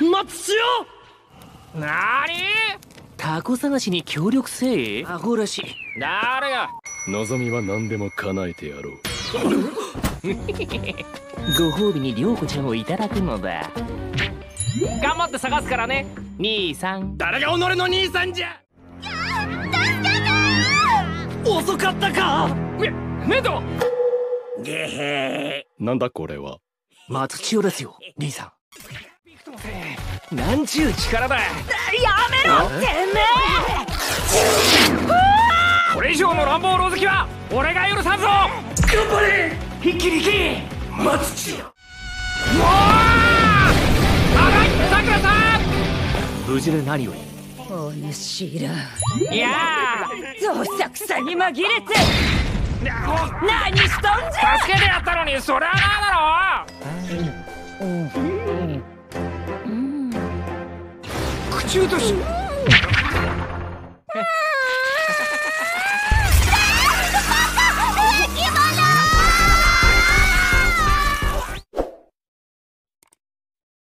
松千代なーにタコ探しに協力せえ？アホらしい。誰が？望みは何でも叶えてやろう。ご褒美に涼子ちゃんをいただくのだ。頑張って探すからね。兄さん。誰が己の兄さんじゃ！遅かったか！めメドげへなんだこれは。松千代ですよ兄さんなんちゅう力だ。やめろてめこれ以上の乱暴狼藉は俺が許さんぞ。頑張れ。一気に行け。松千代荒井さくらさ無事で何より。えお主ら。んいやどさくさに紛れて。ー何しとんじゃ。助けてやったのにそれはなだろ中都市